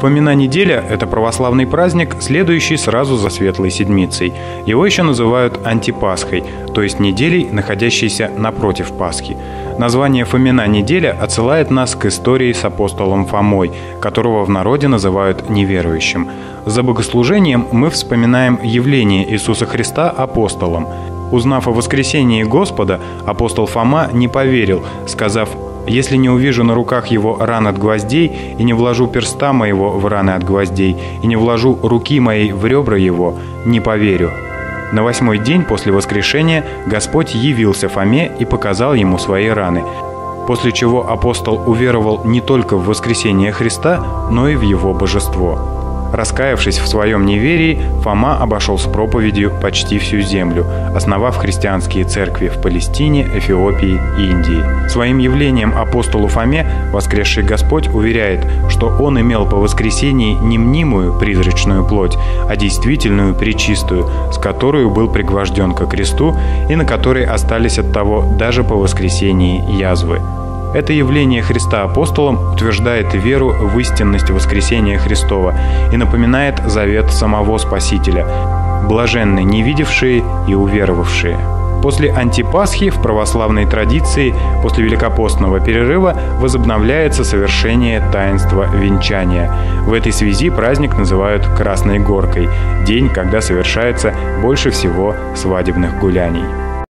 Фомина неделя – это православный праздник, следующий сразу за Светлой Седмицей. Его еще называют антипасхой, то есть неделей, находящейся напротив Пасхи. Название Фомина неделя отсылает нас к истории с апостолом Фомой, которого в народе называют неверующим. За богослужением мы вспоминаем явление Иисуса Христа апостолом. Узнав о воскресении Господа, апостол Фома не поверил, сказав если не увижу на руках его ран от гвоздей, и не вложу перста моего в раны от гвоздей, и не вложу руки моей в ребра его, не поверю». На восьмой день после воскрешения Господь явился Фоме и показал ему свои раны, после чего апостол уверовал не только в воскресение Христа, но и в его божество. Раскаявшись в своем неверии, Фома обошел с проповедью почти всю землю, основав христианские церкви в Палестине, Эфиопии и Индии. Своим явлением апостолу Фоме воскресший Господь уверяет, что он имел по воскресении не мнимую призрачную плоть, а действительную причистую, с которой был пригвожден ко кресту и на которой остались от того даже по воскресении язвы. Это явление Христа апостолом утверждает веру в истинность воскресения Христова и напоминает завет самого Спасителя «блаженны не видевшие и уверовавшие». После антипасхи в православной традиции после великопостного перерыва возобновляется совершение таинства венчания. В этой связи праздник называют «Красной горкой» – день, когда совершается больше всего свадебных гуляний.